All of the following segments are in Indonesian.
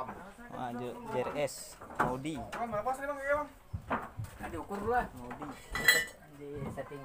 Salam. Wah, JRS Audi. Kamu berapa sih Bang? Iya, Bang. Audi. Di setting.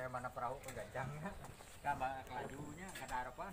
ya mana perahu kegancangnya nggak banyak lajunya nggak harapan.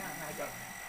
can't hang up.